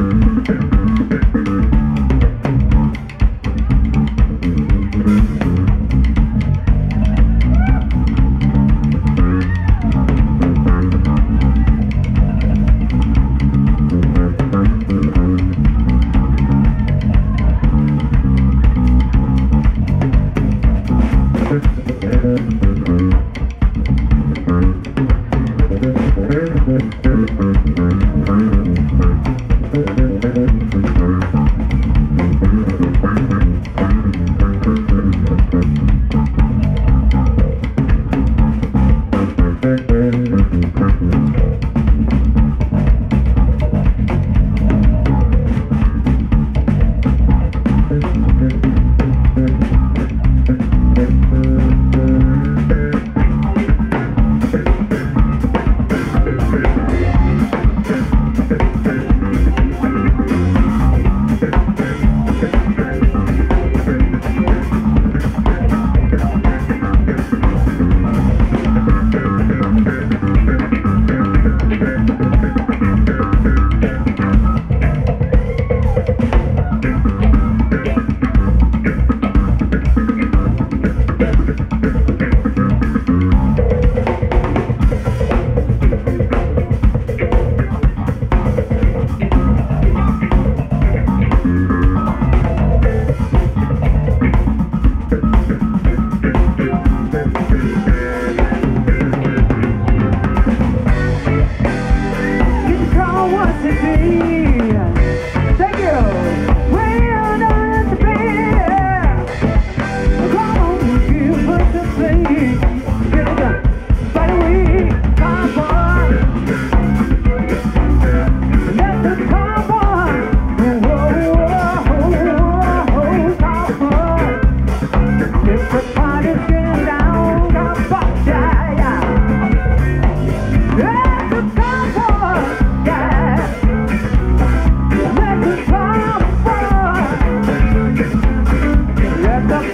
Thank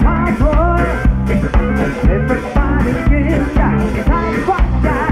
hard work. Everybody gets shot. Time watch out.